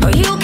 Oh, you